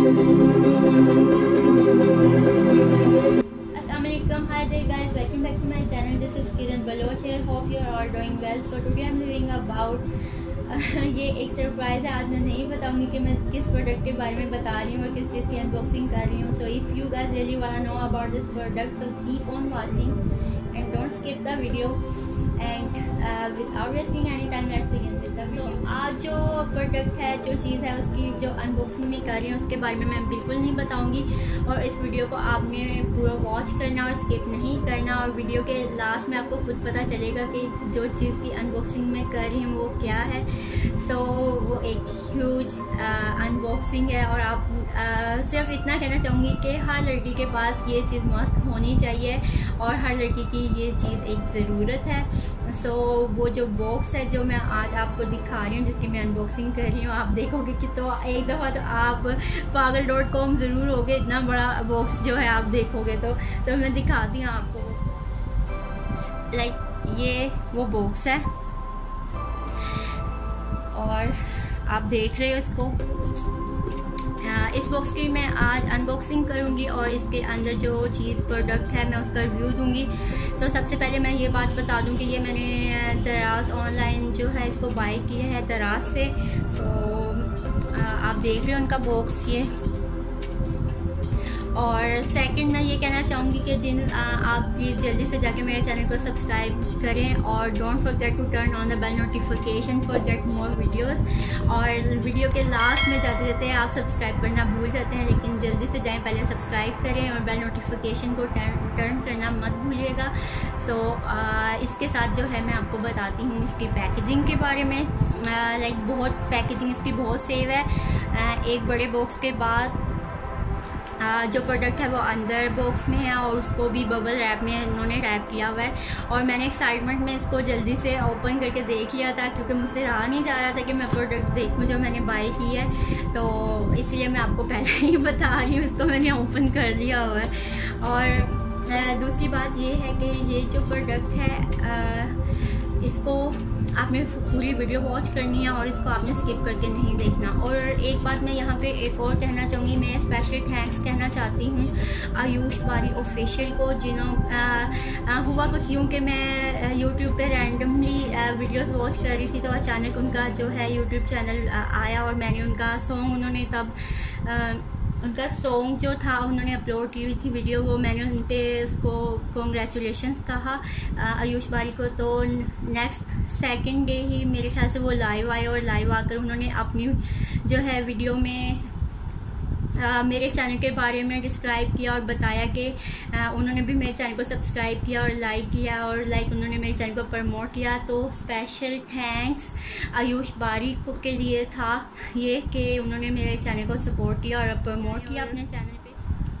ये एक सरप्राइज़ है. आज मैं नहीं बताऊँगी कि मैं किस प्रोडक्ट के बारे में बता रही हूँ और किस चीज़ की अनबॉक्सिंग कर रही हूँ. So if you guys really wanna know about this product so keep on watching and don't skip the video and without wasting any time let's begin with the so आज जो प्रोडक्ट है जो चीज़ है उसकी जो अनबॉक्सिंग में कर रही हूँ उसके बारे में मैं बिल्कुल नहीं बताऊँगी। और इस वीडियो को आपने पूरा वॉच करना और स्किप नहीं करना। और वीडियो के लास्ट में आपको खुद पता चलेगा कि जो चीज़ की अनबॉक्सिंग में कर रही हूँ वो क्या है। सो so, वो एक ह्यूज अनबॉक्सिंग है। और आप uh, सिर्फ़ इतना कहना चाहूँगी कि हर लड़की के पास ये चीज़ मस्ट होनी चाहिए। और हर लड़की की ये चीज़ एक ज़रूरत है। सो so, वो जो बॉक्स है जो मैं आज आपको दिखा रही हूँ जिसकी मैं अनबॉक्सिंग कर रही हूँ आप देखोगे कि तो एक दफ़ा तो आप पागल डॉट कॉम ज़रूर होगे इतना बड़ा बॉक्स जो है आप देखोगे तो। सो so, मैं दिखाती हूँ आपको। लाइक like, ये वो बॉक्स है। और आप देख रहे हो इसको। इस बॉक्स की मैं आज अनबॉक्सिंग करूँगी और इसके अंदर जो चीज़ प्रोडक्ट है मैं उसका रिव्यू दूँगी। सो so, सबसे पहले मैं ये बात बता दूँ कि ये मैंने दराज ऑनलाइन जो है इसको बाई किया है दराज से। सो so, आप देख रहे हो उनका बॉक्स ये। और सेकंड मैं ये कहना चाहूँगी कि जिन आ, आप प्लीज़ जल्दी से जाके मेरे चैनल को सब्सक्राइब करें और don't forget to turn on the bell notification for get more videos और वीडियो के लास्ट में जाते जाते आप सब्सक्राइब करना भूल जाते हैं लेकिन जल्दी से जाएँ पहले सब्सक्राइब करें और बेल नोटिफिकेशन को टर्न करना मत भूलिएगा. सो so, इसके साथ जो है मैं आपको बताती हूँ इसकी पैकेजिंग के बारे में. लाइक बहुत पैकेजिंग इसकी बहुत सेव है. आ, एक बड़े बॉक्स के बाद जो प्रोडक्ट है वो अंदर बॉक्स में है और उसको भी बबल रैप में इन्होंने रैप किया हुआ है। और मैंने एक्साइटमेंट में इसको जल्दी से ओपन करके देख लिया था क्योंकि मुझसे रहा नहीं जा रहा था कि मैं प्रोडक्ट देखूँ जो मैंने बाई की है। तो इसलिए मैं आपको पहले ही बता रही हूँ, इसको मैंने ओपन कर लिया हुआ है। और दूसरी बात ये है कि ये जो प्रोडक्ट है इसको आपने पूरी वीडियो वॉच करनी है और इसको आपने स्किप करके नहीं देखना। और एक बात मैं यहाँ पे एक और कहना चाहूँगी मैं स्पेशली थैंक्स कहना चाहती हूँ आयुष बारी ऑफिशियल को जिन्हों हुआ कुछ यूँ कि मैं यूट्यूब पे रैंडमली वीडियोस वॉच कर रही थी तो अचानक उनका जो है यूट्यूब चैनल आया और मैंने उनका सॉन्ग उन्होंने तब आ, उनका सॉन्ग जो था, उन्होंने अपलोड की हुई थी वीडियो वो मैंने उन पर उसको कॉन्ग्रेचुलेशन कहा आयुष बारी को। तो नेक्स्ट सेकंड डे ही मेरे ख्याल से वो लाइव आए और लाइव आकर उन्होंने अपनी जो है वीडियो में मेरे चैनल के बारे में डिस्क्राइब किया और बताया कि उन्होंने भी मेरे चैनल को सब्सक्राइब किया और लाइक किया और लाइक उन्होंने मेरे चैनल को प्रमोट किया। तो स्पेशल थैंक्स आयुष बारी को के लिए था ये कि उन्होंने मेरे चैनल को सपोर्ट किया और प्रमोट किया अपने चैनल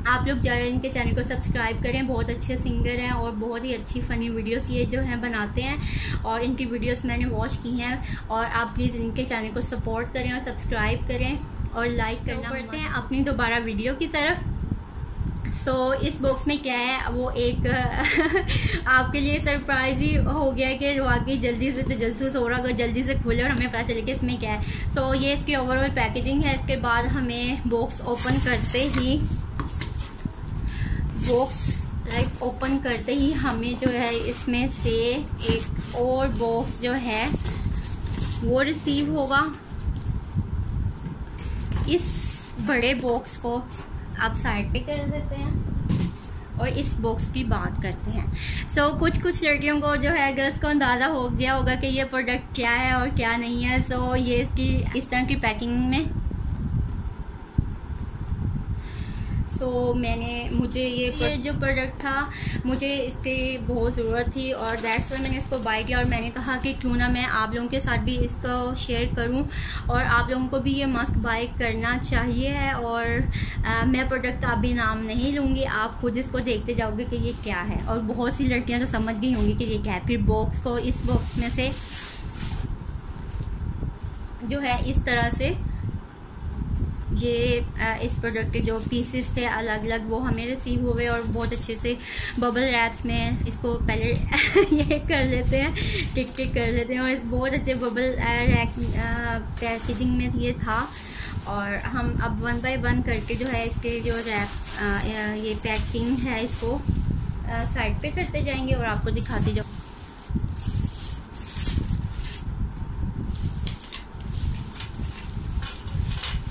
आप लोग जाए इनके चैनल को सब्सक्राइब करें, बहुत अच्छे सिंगर हैं और बहुत ही अच्छी फ़नी वीडियोस ये जो हैं बनाते हैं और इनकी वीडियोस मैंने वॉच की हैं और आप प्लीज़ इनके चैनल को सपोर्ट करें और सब्सक्राइब करें। और लाइक करना पड़ते हैं अपनी दोबारा वीडियो की तरफ़। सो so, इस बॉक्स में क्या है? वो एक आपके लिए सरप्राइज़ ही हो गया कि वाकई जल्दी से तजसूस हो रहा होगा जल्दी से खुले और हमें पता चले कि इसमें क्या है। सो so, ये इसकी ओवरऑल पैकेजिंग है। इसके बाद हमें बॉक्स ओपन करते ही बॉक्स लाइक ओपन करते ही हमें जो है इसमें से एक और बॉक्स जो है वो रिसीव होगा। इस बड़े बॉक्स को आप साइड पे कर देते हैं और इस बॉक्स की बात करते हैं। सो so, कुछ कुछ लड़कियों को जो है गर्ल्स को अंदाज़ा हो गया होगा कि ये प्रोडक्ट क्या है और क्या नहीं है। सो so, ये इसकी इस तरह की पैकिंग में सो so, मैंने मुझे ये ये जो प्रोडक्ट था मुझे इसकी बहुत ज़रूरत थी और दैट्स वाई मैंने इसको बाई किया और मैंने कहा कि क्यों ना मैं आप लोगों के साथ भी इसको शेयर करूँ और आप लोगों को भी ये मस्क बाई करना चाहिए है और आ, मैं प्रोडक्ट का अभी नाम नहीं लूँगी आप खुद इसको देखते जाओगे कि ये क्या है। और बहुत सी लड़कियाँ तो समझ गई होंगी कि ये क्या है। फिर बॉक्स को इस बॉक्स में से जो है इस तरह से ये इस प्रोडक्ट के जो पीसेस थे अलग अलग वो हमें रिसीव हुए और बहुत अच्छे से बबल रैप्स में इसको पहले ये कर लेते हैं टिक टिक कर लेते हैं और इस बहुत अच्छे बबल रैक पैकेजिंग में ये था। और हम अब वन बाय वन करके जो है इसके जो रैप ये पैकिंग है इसको साइड पे करते जाएँगे और आपको दिखाते जाओ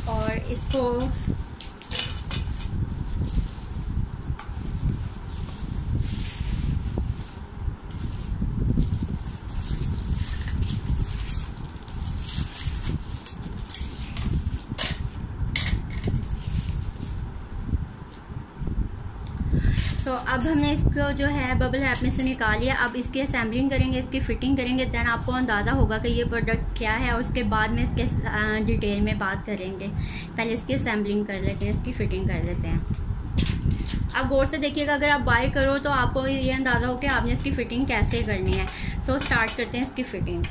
और इसको तो अब हमने इसको जो है बबल रैप में से निकाल लिया। अब इसकी असेंबलिंग करेंगे, इसकी फ़िटिंग करेंगे दैन आपको अंदाज़ा होगा कि ये प्रोडक्ट क्या है और उसके बाद में इसके डिटेल में बात करेंगे। पहले इसकी असेंबलिंग कर लेते हैं, इसकी फ़िटिंग कर लेते हैं। अब गौर से देखिएगा, अगर आप बाय करो तो आपको ये अंदाज़ा हो कि आपने इसकी फ़िटिंग कैसे करनी है। सो स्टार्ट करते हैं इसकी फ़िटिंग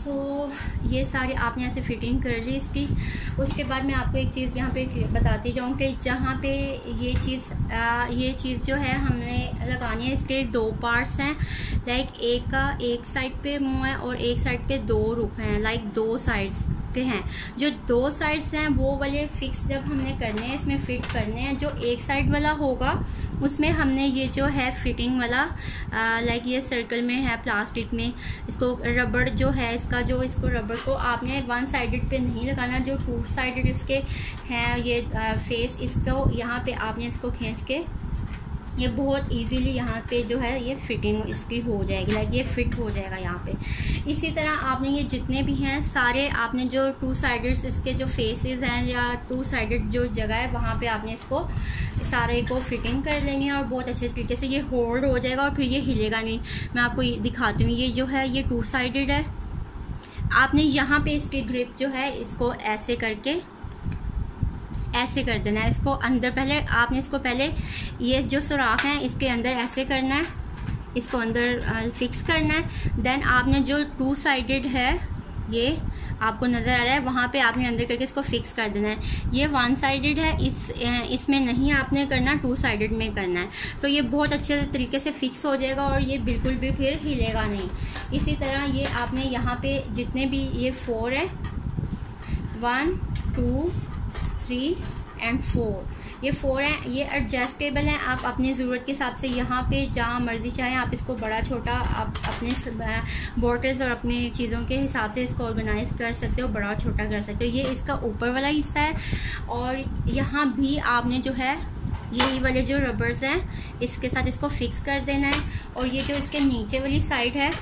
सो ये सारे आपने ऐसे फिटिंग कर ली इसकी। उसके बाद मैं आपको एक चीज़ यहाँ पे बताती जाऊँ कि जहाँ पे ये चीज़ ये चीज़ जो है हमने लगानी है, इसके दो पार्ट्स हैं। लाइक एक का एक साइड पे मुँह है और एक साइड पे दो रुख हैं लाइक दो साइड्स पे हैं। जो दो साइड्स हैं, वो वाले फिक्स जब हमने करने हैं, इसमें फिट करने हैं, जो एक साइड वाला होगा, उसमें हमने ये जो है फिटिंग वाला लाइक ये सर्कल में है प्लास्टिक में, इसको रबड़ जो है, इसका जो, इसको रबड़ को आपने वन साइडेड पे नहीं लगाना, जो टू साइडेड इसके हैं, ये फेस इसको यहाँ पे आपने इसको खींच के ये बहुत इजीली यहाँ पे जो है ये फिटिंग इसकी हो जाएगी लाइक ये फिट हो जाएगा यहाँ पे। इसी तरह आपने ये जितने भी हैं, सारे आपने जो टू साइडेड इसके जो फेसेस हैं या टू साइडेड जो जगह है, वहाँ पे आपने इसको, सारे को फिटिंग कर है और बहुत अच्छे तरीके से ये होल्ड हो जाएगा और फिर ये हिलेगा नहीं। मैं आपको दिखाती हूँ, ये जो है ये टू साइडेड है। आपने यहाँ पे इसकी ग्रिप जो है, इसको ऐसे करके ऐसे कर देना है। इसको अंदर पहले, आपने इसको पहले ये जो सुराख है, इसके अंदर ऐसे करना है। इसको अंदर फिक्स करना है। देन आपने जो टू साइडेड है, ये आपको नज़र आ रहा है, वहाँ पे आपने अंदर करके इसको फिक्स कर देना है। ये वन साइडेड है, इस इसमें नहीं आपने करना टू साइडेड में करना है। तो ये बहुत अच्छे तरीके से फिक्स हो जाएगा और ये बिल्कुल भी फिर हिलेगा नहीं। इसी तरह ये आपने यहाँ पे जितने भी ये फोर है one two three and four ये फोर है, ये एडजस्टेबल है, आप अपनी ज़रूरत के हिसाब से यहाँ पे जहाँ मर्ज़ी चाहें आप इसको बड़ा, छोटा, आप अपने बॉटल्स और अपने चीज़ों के हिसाब से इसको ऑर्गेनाइज कर सकते हो, बड़ा, छोटा कर सकते हो। ये इसका ऊपर वाला हिस्सा है और यहाँ भी आपने जो है यही वाले जो रबर्स हैं, इसके साथ इसको फिक्स कर देना है और ये जो इसके नीचे वाली साइड है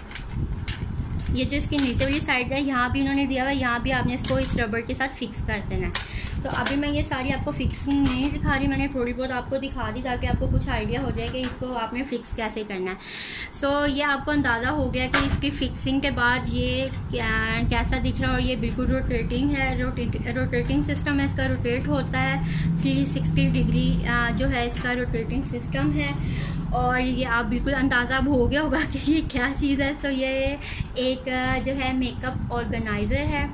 ये जो इसके नीचे वाली साइड है यहाँ भी उन्होंने दिया हुआ है यहाँ भी आपने इसको इस रबर के साथ फिक्स कर देना है। तो अभी मैं ये सारी आपको फिक्सिंग नहीं दिखा रही मैंने थोड़ी बहुत आपको दिखा दी ताकि आपको कुछ आइडिया हो जाए कि इसको आपने फिक्स कैसे करना है। सो so, ये आपको अंदाज़ा हो गया कि इसकी फिक्सिंग के बाद ये कैसा दिख रहा है और ये बिल्कुल रोटेटिंग है रोटेटिंग सिस्टम है इसका रोटेट होता है थ्री डिग्री जो है इसका रोटेटिंग सिस्टम है। और ये आप बिल्कुल अंदाज़ा अब हो गया होगा कि ये क्या चीज़ है। तो ये एक जो है मेकअप ऑर्गेनाइज़र है।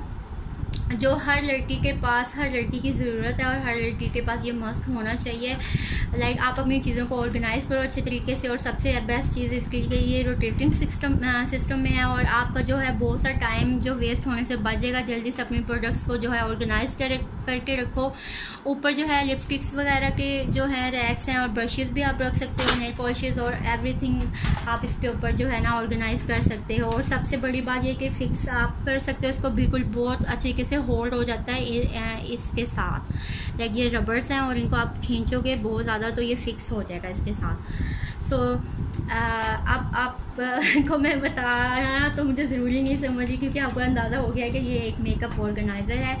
जो हर लड़की के पास, हर लड़की की ज़रूरत है और हर लड़की के पास ये मस्ट होना चाहिए। लाइक आप अपनी चीज़ों को ऑर्गेनाइज़ करो अच्छे तरीके से और सबसे बेस्ट चीज़ इसके लिए ये रोटेटिंग सिस्टम सिस्टम में है और आपका जो है बहुत सा टाइम जो वेस्ट होने से बचेगा। जल्दी से अपने प्रोडक्ट्स को जो है ऑर्गेनाइज कर, करके रखो। ऊपर जो है लिपस्टिक्स वगैरह के जो है रैक्स हैं और ब्रशेज़ भी आप रख सकते हो नेल पॉलिशेज़ और एवरीथिंग आप इसके ऊपर जो है ना ऑर्गेनाइज कर सकते हो। और सबसे बड़ी बात ये कि फ़िक्स आप कर सकते हो, इसको बिल्कुल बहुत अच्छे तरीके से होल्ड हो जाता है इसके साथ। लाइक ये रबर्स हैं और इनको आप खींचोगे बहुत ज़्यादा तो ये फिक्स हो जाएगा इसके साथ। सो अब आप को मैं बता रहा तो मुझे ज़रूरी नहीं समझी क्योंकि आपको अंदाज़ा हो गया कि ये एक मेकअप ऑर्गेनाइज़र है।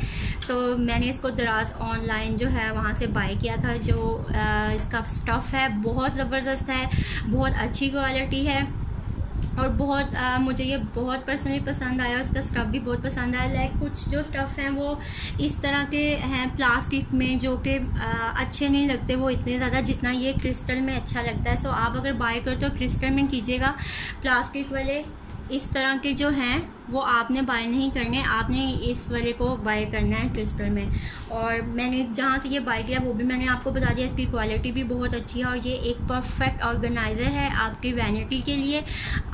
तो मैंने इसको दराज ऑनलाइन जो है वहाँ से बाई किया था, जो इसका स्टफ़ है, बहुत ज़बरदस्त है, बहुत अच्छी क्वालिटी है। और बहुत आ, मुझे ये बहुत पर्सनली पसंद आया उसका स्टफ़ भी बहुत पसंद आया। लाइक कुछ जो स्टफ़ हैं वो इस तरह के हैं प्लास्टिक में जो कि अच्छे नहीं लगते वो इतने ज़्यादा जितना ये क्रिस्टल में अच्छा लगता है। सो आप अगर बाय करते हो क्रिस्टल में कीजिएगा। प्लास्टिक वाले इस तरह के जो हैं वो आपने बाय नहीं करने, आपने इस वाले को बाय करना है क्रिस्टल में। और मैंने जहाँ से ये बाय किया, वो भी मैंने आपको बता दिया, इसकी क्वालिटी भी बहुत अच्छी है और ये एक परफेक्ट ऑर्गेनाइज़र है आपकी वैनिटी के लिए।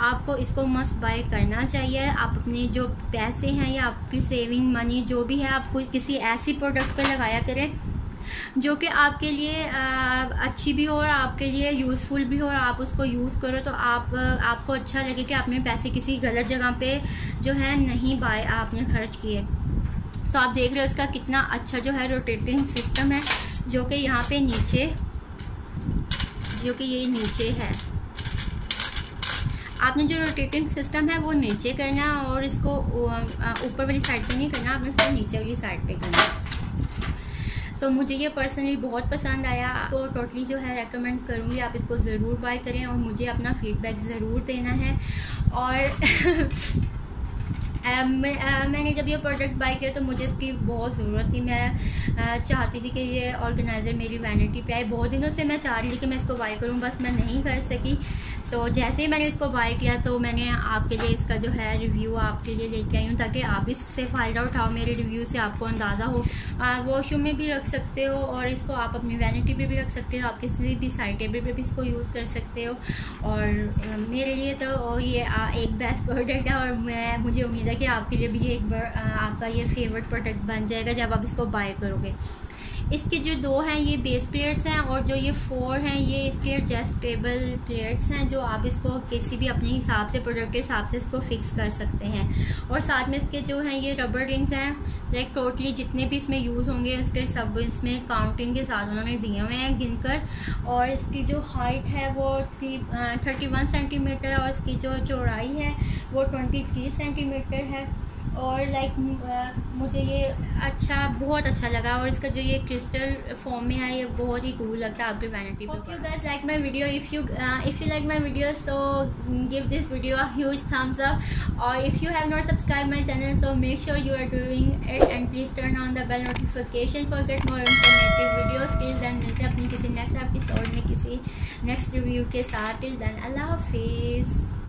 आपको इसको मस्ट बाय करना चाहिए। आप अपने जो पैसे हैं या आपकी सेविंग मनी जो भी है आपको किसी ऐसी प्रोडक्ट पर लगाया करें जो कि आपके लिए अच्छी भी हो और आपके लिए यूज़फुल भी हो और आप उसको यूज़ करो तो आप आपको अच्छा लगे कि आपने पैसे किसी गलत जगह पे जो है नहीं बाय, आपने खर्च किए। सो आप देख रहे हो इसका कितना अच्छा जो है रोटेटिंग सिस्टम है, जो कि यहाँ पे नीचे, जो कि ये नीचे है। आपने जो रोटेटिंग सिस्टम है वो नीचे करना और इसको ऊपर वाली साइड पे नहीं करना, आपने इसको नीचे वाली साइड पे करना। है तो मुझे ये पर्सनली बहुत पसंद आया। तो टोटली जो है रेकमेंड करूँगी। आप इसको ज़रूर बाय करें और मुझे अपना फीडबैक ज़रूर देना है। और मैं, आ, मैंने जब ये प्रोडक्ट बाई किया तो मुझे इसकी बहुत ज़रूरत थी। मैं आ, चाहती थी कि ये ऑर्गेनाइज़र मेरी वैनिटी पे आए। बहुत दिनों से मैं चाह रही थी कि मैं इसको बाई करूँ बस मैं नहीं कर सकी। सो so, जैसे ही मैंने इसको बाय किया तो मैंने आपके लिए इसका जो है रिव्यू आपके लिए लेके आई हूँ ताकि आप इससे फ़ायदा उठाओ मेरे रिव्यू से आपको अंदाज़ा हो। आप वॉशरूम में भी रख सकते हो और इसको आप अपनी वैनिटी पे भी रख सकते हो आप किसी भी साइड टेबल पे भी इसको यूज़ कर सकते हो। और मेरे लिए तो ये एक बेस्ट प्रोडक्ट है और मैं मुझे उम्मीद है कि आपके लिए भी ये एक आपका ये फेवरेट प्रोडक्ट बन जाएगा जब आप इसको बाय करोगे। इसके जो दो हैं, ये बेस प्लेट्स हैं और जो ये फोर हैं, ये इसके एडजस्टेबल प्लेट्स हैं, जो आप इसको किसी भी अपने हिसाब से प्रोडक्ट के हिसाब से इसको फिक्स कर सकते हैं। और साथ में इसके जो हैं, ये रबर रिंग्स हैं। लाइक टोटली जितने भी इसमें यूज़ होंगे उसके सब इसमें काउंटिंग के साथ उन्होंने दिए हुए हैं गिनकर। और इसकी जो हाइट है, वो थ्री थर्टी वन सेंटीमीटर और इसकी जो चौड़ाई है, वो ट्वेंटी थ्री सेंटीमीटर है। और लाइक मुझे ये अच्छा बहुत अच्छा लगा और इसका जो ये क्रिस्टल फॉर्म में है ये बहुत ही कूल लगता है। आपके वैनिटी पे you guys like my video if you if you like my video so give this video a huge thumbs up और if you have not subscribe my channel so make sure you are doing it and please turn on the bell notification for get more informative videos till then मिलते हैं अपनी किसी next episode में किसी next review के साथ। Till then अल्लाह हाफिज़